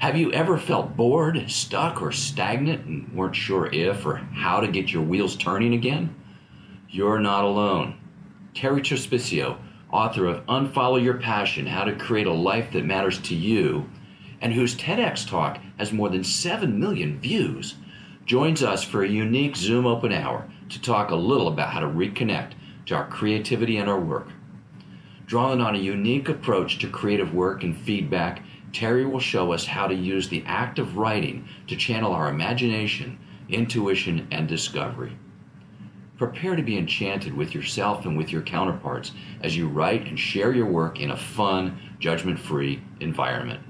Have you ever felt bored, stuck, or stagnant and weren't sure if or how to get your wheels turning again? You're not alone. Terri Trespicio, author of Unfollow Your Passion How to Create a Life That Matters to You, and whose TEDx talk has more than 7 million views, joins us for a unique Zoom open hour to talk a little about how to reconnect to our creativity and our work. Drawing on a unique approach to creative work and feedback, Terri will show us how to use the act of writing to channel our imagination, intuition, and discovery. Prepare to be enchanted with yourself and with your counterparts as you write and share your work in a fun, judgment free environment.